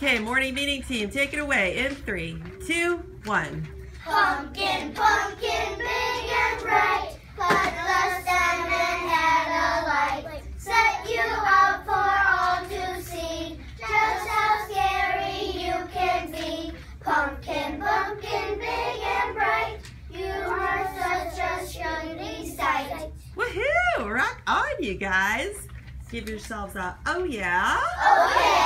Okay, morning meeting team, take it away in three, two, one. Pumpkin, pumpkin, big and bright, cut the stem and had a light. Set you up for all to see, just how scary you can be. Pumpkin, pumpkin, big and bright, you are such a shiny sight. Woohoo! Rock on, you guys. Give yourselves a oh yeah. Oh yeah!